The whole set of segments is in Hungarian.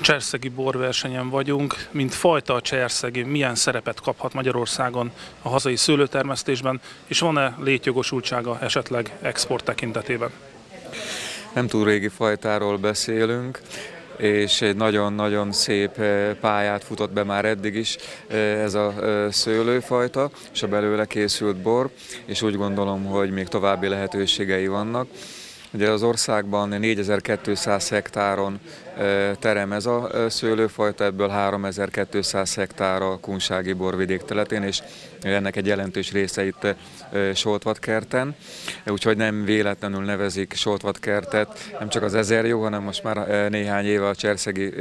cserszegi borversenyen vagyunk. Mint fajta a cserszegi, milyen szerepet kaphat Magyarországon a hazai szőlőtermesztésben, és van-e létjogosultsága esetleg export tekintetében? Nem túl régi fajtáról beszélünk és egy nagyon-nagyon szép eh, pályát futott be már eddig is eh, ez a eh, szőlőfajta, és a belőle készült bor, és úgy gondolom, hogy még további lehetőségei vannak. Ugye az országban 4200 hektáron terem ez a szőlőfajta, ebből 3200 hektár a kunsági borvidék területén, és ennek egy jelentős része itt Soltvatkerten, úgyhogy nem véletlenül nevezik Soltvatkertet, nem csak az ezer jó, hanem most már néhány éve a Cserszegi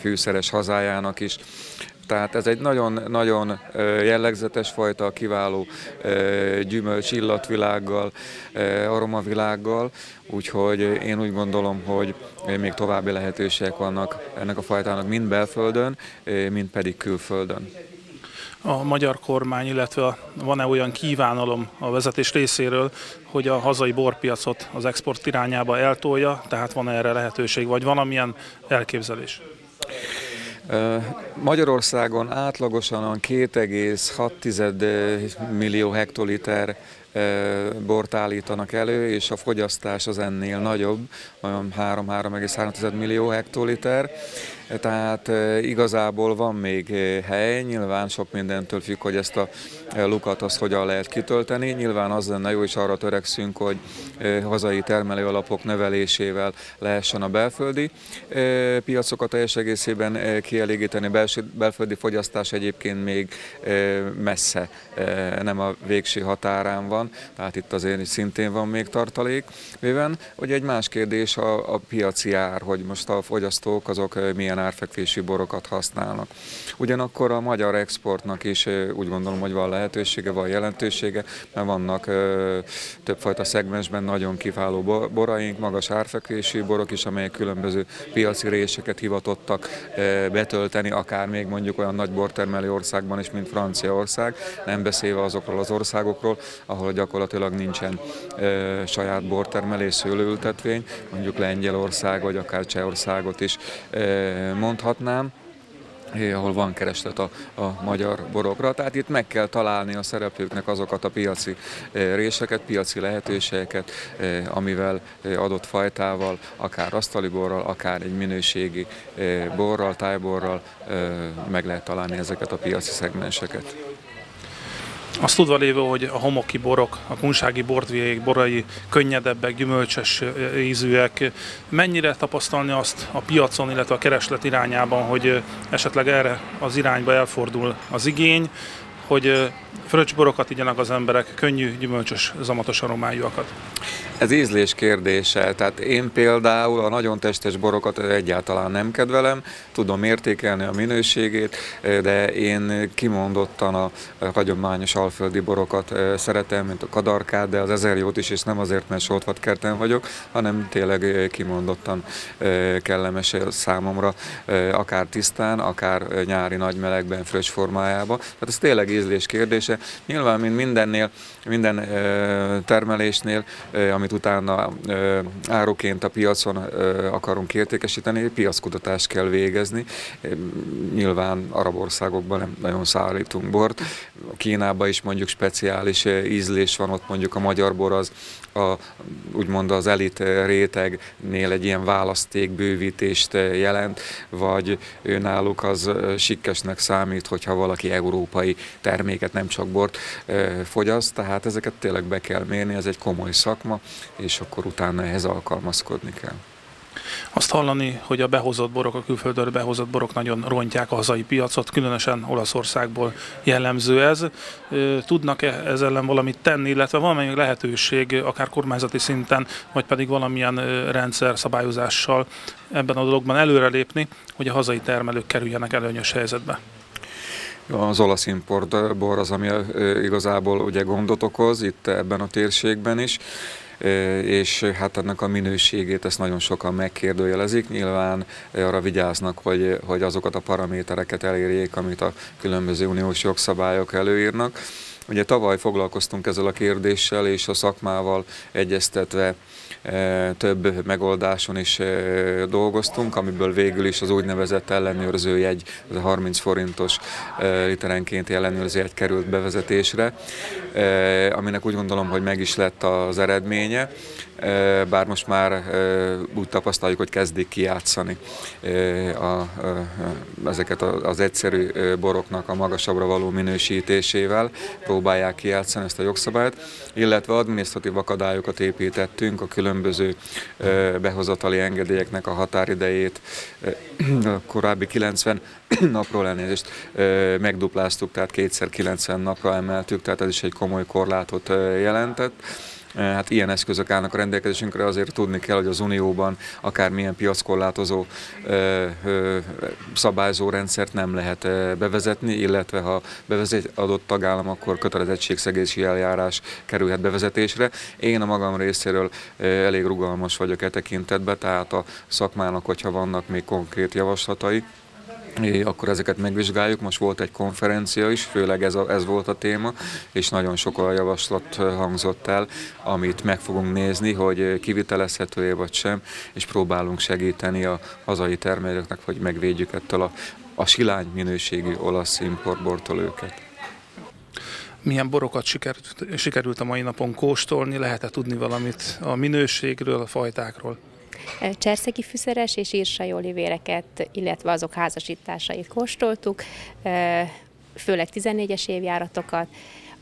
fűszeres hazájának is tehát ez egy nagyon-nagyon jellegzetes fajta, kiváló gyümölcs illatvilággal, aromavilággal, úgyhogy én úgy gondolom, hogy még további lehetőségek vannak ennek a fajtának mind belföldön, mind pedig külföldön. A magyar kormány, illetve van-e olyan kívánalom a vezetés részéről, hogy a hazai borpiacot az export irányába eltolja, tehát van -e erre lehetőség, vagy van amilyen elképzelés? Magyarországon átlagosan 2,6 millió hektoliter bort állítanak elő, és a fogyasztás az ennél nagyobb, olyan 3-3,3 millió hektoliter tehát igazából van még hely, nyilván sok mindentől függ, hogy ezt a lukat azt hogyan lehet kitölteni. Nyilván az lenne jó, és arra törekszünk, hogy hazai termelőalapok növelésével lehessen a belföldi piacokat teljes egészében kielégíteni. Belföldi fogyasztás egyébként még messze nem a végső határán van, tehát itt azért szintén van még tartalék. Mivel, hogy egy más kérdés a, a piaci ár, hogy most a fogyasztók azok milyen árfekvésű borokat használnak. Ugyanakkor a magyar exportnak is úgy gondolom, hogy van lehetősége, van jelentősége, mert vannak többfajta szegmensben nagyon kiváló boraink, magas árfekvésű borok is, amelyek különböző piaci réseket hivatottak betölteni, akár még mondjuk olyan nagy bortermelő országban is, mint Franciaország, nem beszélve azokról az országokról, ahol gyakorlatilag nincsen saját bortermelés, szőlőültetvény, mondjuk Lengyelország, vagy akár Csehországot is mondhatnám, ahol van kereslet a, a magyar borokra. Tehát itt meg kell találni a szereplőknek azokat a piaci réseket, piaci lehetőségeket, amivel adott fajtával, akár asztali borral, akár egy minőségi borral, tájborral meg lehet találni ezeket a piaci szegmenseket. Azt tudva lévő, hogy a homoki borok, a kunsági bordviék, borai könnyedebbek, gyümölcsös ízűek, mennyire tapasztalni azt a piacon, illetve a kereslet irányában, hogy esetleg erre az irányba elfordul az igény, hogy fröccsborokat igyanak az emberek, könnyű, gyümölcsös, zamatos aromájúakat. Ez ízlés kérdése, tehát én például a nagyon testes borokat egyáltalán nem kedvelem, tudom értékelni a minőségét, de én kimondottan a hagyományos alföldi borokat szeretem, mint a kadarkát, de az ezerjót is, és nem azért, mert Soltvatkerten vagyok, hanem tényleg kimondottan kellemes számomra, akár tisztán, akár nyári nagy melegben, fröccs formájában. Tehát ez tényleg ízlés kérdése. Nyilván, mint mindennél, minden termelésnél, amit utána áruként a piacon akarunk értékesíteni, piackutatást kell végezni. Nyilván arab országokban nem nagyon szállítunk bort. Kínában is mondjuk speciális ízlés van, ott mondjuk a magyar bor az a, úgymond az elit rétegnél egy ilyen választékbővítést jelent, vagy náluk az sikkesnek számít, hogyha valaki európai terméket, nem csak bort fogyaszt, tehát ezeket tényleg be kell mérni, ez egy komoly szakma, és akkor utána ehhez alkalmazkodni kell. Azt hallani, hogy a behozott borok, a külföldről behozott borok nagyon rontják a hazai piacot, különösen Olaszországból jellemző ez. Tudnak-e ezzel ellen valamit tenni, illetve van még lehetőség, akár kormányzati szinten, vagy pedig valamilyen rendszer szabályozással ebben a dologban előrelépni, hogy a hazai termelők kerüljenek előnyös helyzetbe? Az olasz importbor az, ami igazából ugye gondot okoz itt ebben a térségben is és hát ennek a minőségét ezt nagyon sokan megkérdőjelezik. Nyilván arra vigyáznak, hogy, hogy azokat a paramétereket elérjék, amit a különböző uniós jogszabályok előírnak Ugye tavaly foglalkoztunk ezzel a kérdéssel, és a szakmával egyeztetve több megoldáson is dolgoztunk, amiből végül is az úgynevezett ellenőrzőjegy, az a 30 forintos literenkénti ellenőrzőjegy került bevezetésre, aminek úgy gondolom, hogy meg is lett az eredménye bár most már úgy tapasztaljuk, hogy kezdik kijátszani a, ezeket az egyszerű boroknak a magasabbra való minősítésével, próbálják kijátszani ezt a jogszabályt, illetve adminisztratív akadályokat építettünk a különböző behozatali engedélyeknek a határidejét, a korábbi 90 napról elnézést megdupláztuk, tehát kétszer 90 napra emeltük, tehát ez is egy komoly korlátot jelentett. Hát ilyen eszközök állnak a rendelkezésünkre, azért tudni kell, hogy az Unióban akármilyen piackorlátozó szabályzó rendszert nem lehet bevezetni, illetve ha bevezet adott tagállam, akkor kötelezettségszegési eljárás kerülhet bevezetésre. Én a magam részéről elég rugalmas vagyok e tekintetben, tehát a szakmának, hogyha vannak még konkrét javaslatai, akkor ezeket megvizsgáljuk. Most volt egy konferencia is, főleg ez, a, ez volt a téma, és nagyon sok olyan javaslat hangzott el, amit meg fogunk nézni, hogy kivitelezhető-e vagy sem, és próbálunk segíteni a hazai termelőknek, hogy megvédjük ettől a, a silány minőségű olasz importbortól őket milyen borokat sikerült, sikerült a mai napon kóstolni, lehet-e tudni valamit a minőségről, a fajtákról? Cserszegi fűszeres és írsai olivéreket, illetve azok házasításait kóstoltuk, főleg 14-es évjáratokat,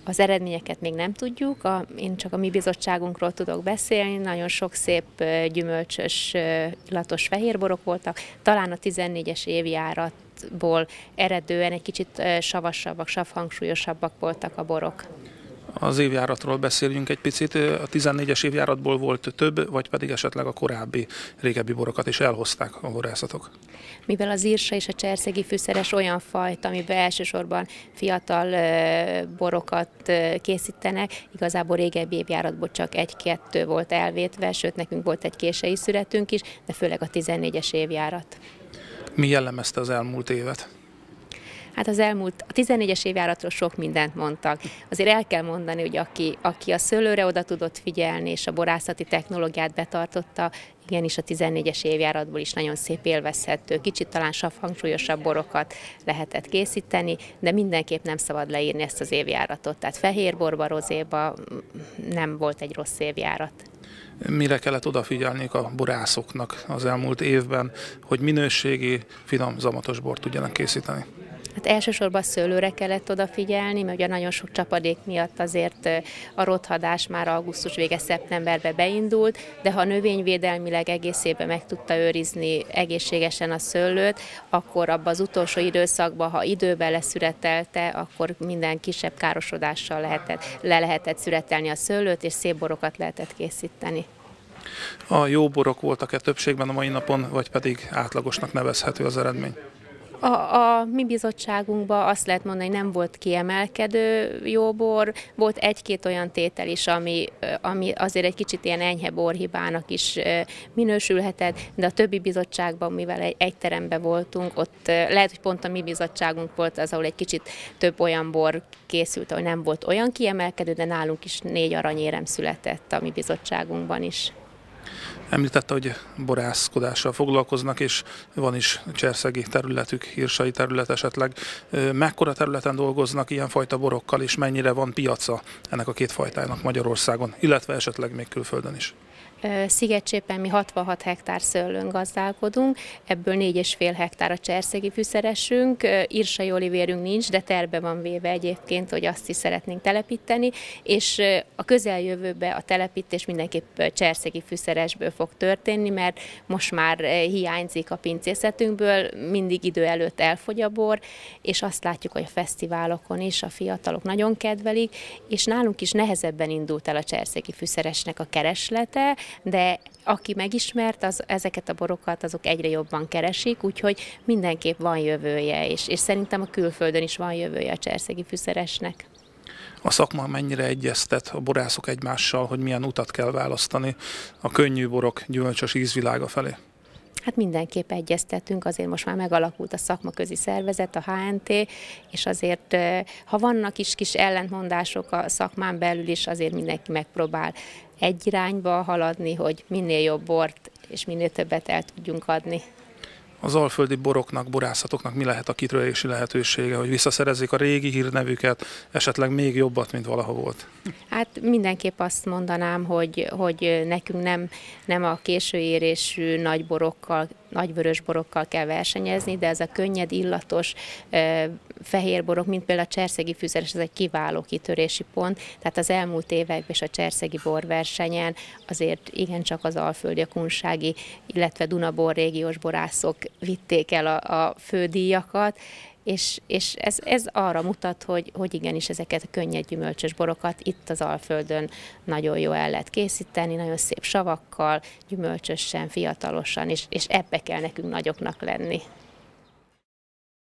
az eredményeket még nem tudjuk, a, én csak a mi bizottságunkról tudok beszélni, nagyon sok szép gyümölcsös, illatos fehérborok voltak, talán a 14-es évjáratból eredően egy kicsit savasabbak, savhangsúlyosabbak voltak a borok az évjáratról beszéljünk egy picit. A 14-es évjáratból volt több, vagy pedig esetleg a korábbi, régebbi borokat is elhozták a borászatok? Mivel az írsa és a cserszegi fűszeres olyan fajta, amiben elsősorban fiatal borokat készítenek, igazából régebbi évjáratból csak egy-kettő volt elvétve, sőt nekünk volt egy kései születünk is, de főleg a 14-es évjárat. Mi jellemezte az elmúlt évet? Hát az elmúlt, a 14-es évjáratról sok mindent mondtak. Azért el kell mondani, hogy aki, aki a szőlőre oda tudott figyelni, és a borászati technológiát betartotta, igenis a 14-es évjáratból is nagyon szép élvezhető, kicsit talán hangsúlyosabb borokat lehetett készíteni, de mindenképp nem szabad leírni ezt az évjáratot. Tehát fehérborba, rozéba nem volt egy rossz évjárat mire kellett odafigyelni a borászoknak az elmúlt évben, hogy minőségi, finom, zamatos bort tudjanak készíteni? Hát elsősorban a szőlőre kellett odafigyelni, mert ugye nagyon sok csapadék miatt azért a rothadás már augusztus vége szeptemberbe beindult, de ha növényvédelmileg egész évben meg tudta őrizni egészségesen a szőlőt, akkor abban az utolsó időszakban, ha időben leszüretelte, akkor minden kisebb károsodással lehetett, le lehetett szüretelni a szőlőt, és szép borokat lehetett készíteni. A jó borok voltak-e többségben a mai napon, vagy pedig átlagosnak nevezhető az eredmény? A, a mi bizottságunkban azt lehet mondani, hogy nem volt kiemelkedő jóbor, volt egy-két olyan tétel is, ami, ami azért egy kicsit ilyen enyhe borhibának is minősülhetett, de a többi bizottságban, mivel egy, egy teremben voltunk, ott lehet, hogy pont a mi bizottságunk volt az, ahol egy kicsit több olyan bor készült, hogy nem volt olyan kiemelkedő, de nálunk is négy aranyérem született a mi bizottságunkban is. Említette, hogy borászkodással foglalkoznak, és van is cserszegi területük, hírsai terület esetleg. Mekkora területen dolgoznak ilyenfajta borokkal, és mennyire van piaca ennek a két fajtának Magyarországon, illetve esetleg még külföldön is? Szigetcsépen mi 66 hektár szőlőn gazdálkodunk, ebből 4,5 hektár a cserszegi fűszeresünk, írsai olivérünk nincs, de terve van véve egyébként, hogy azt is szeretnénk telepíteni, és a közeljövőben a telepítés mindenképp cserszegi fűszeresből fog történni, mert most már hiányzik a pincészetünkből, mindig idő előtt elfogy a bor, és azt látjuk, hogy a fesztiválokon is a fiatalok nagyon kedvelik, és nálunk is nehezebben indult el a cserszegi fűszeresnek a kereslete, de aki megismert, az, ezeket a borokat azok egyre jobban keresik, úgyhogy mindenképp van jövője, és, és szerintem a külföldön is van jövője a cserszegi fűszeresnek. A szakma mennyire egyeztet a borászok egymással, hogy milyen utat kell választani a könnyű borok gyümölcsös ízvilága felé? Hát mindenképp egyeztetünk, azért most már megalakult a szakmaközi szervezet, a HNT, és azért, ha vannak is kis ellentmondások a szakmán belül is, azért mindenki megpróbál egy irányba haladni, hogy minél jobb bort és minél többet el tudjunk adni. Az alföldi boroknak, borászatoknak mi lehet a kitörési lehetősége, hogy visszaszerezzék a régi hírnevüket, esetleg még jobbat, mint valaha volt? Hát mindenképp azt mondanám, hogy, hogy nekünk nem, nem a késő érésű nagy borokkal, nagy vörös borokkal kell versenyezni, de ez a könnyed, illatos fehér borok, mint például a cserszegi fűszeres, ez egy kiváló kitörési pont. Tehát az elmúlt években és a cserszegi borversenyen azért igencsak az alföldi, a kunsági, illetve Dunabor régiós borászok vitték el a, a fődíjakat, és, és ez, ez arra mutat, hogy, hogy igenis ezeket a könnyed gyümölcsös borokat itt az Alföldön nagyon jó el lehet készíteni, nagyon szép savakkal, gyümölcsösen, fiatalosan, és, és ebbe kell nekünk nagyoknak lenni.